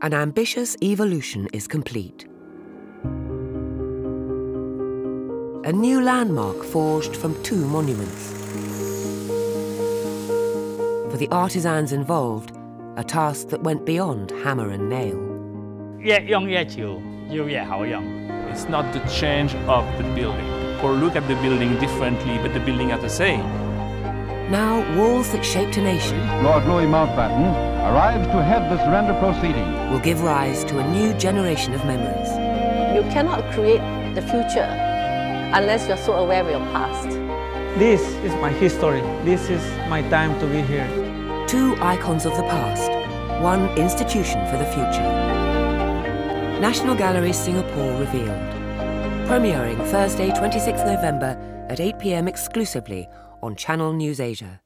An ambitious evolution is complete. A new landmark forged from two monuments. For the artisans involved, a task that went beyond hammer and nail. It's not the change of the building, or look at the building differently, but the building are the same. Now, walls that shaped a nation Lord Louis Mountbatten arrives to head the surrender proceeding. will give rise to a new generation of memories. You cannot create the future unless you're so aware of your past. This is my history. This is my time to be here. Two icons of the past, one institution for the future. National Gallery Singapore revealed. Premiering Thursday, 26th November at 8 pm exclusively on Channel News Asia.